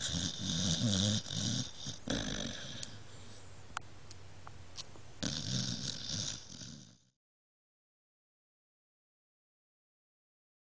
Mm-hmm.